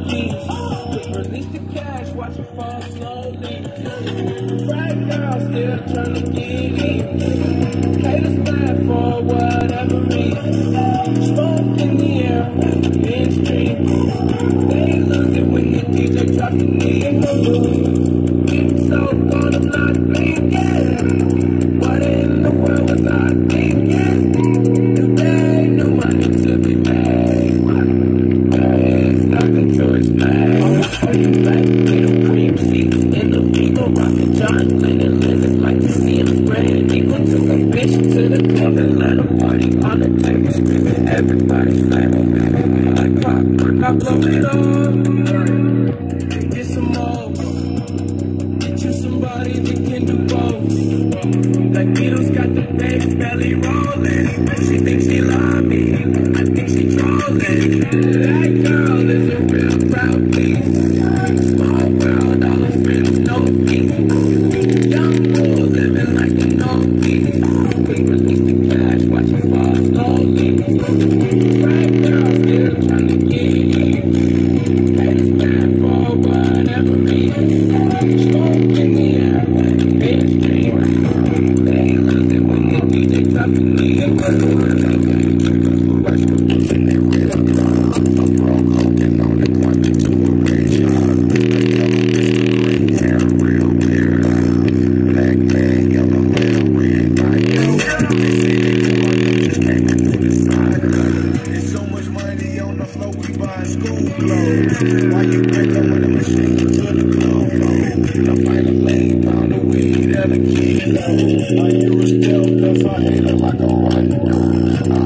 Release the cash, watch it fall slowly. Right now, still. Haters mad for whatever reason. Smoke in the air. They lose it when the DJ the so on the table. Everybody's flaming, like clockwork. I blow it up. Get some more. Get you somebody that can do both. Like Beatles got the bass belly rolling. But she thinks she love me. I think she trolling. That girl is a real proud piece. Why you break up with a machine to the? I find a lane, kilo. Are you a still? Cause I hate it like a run.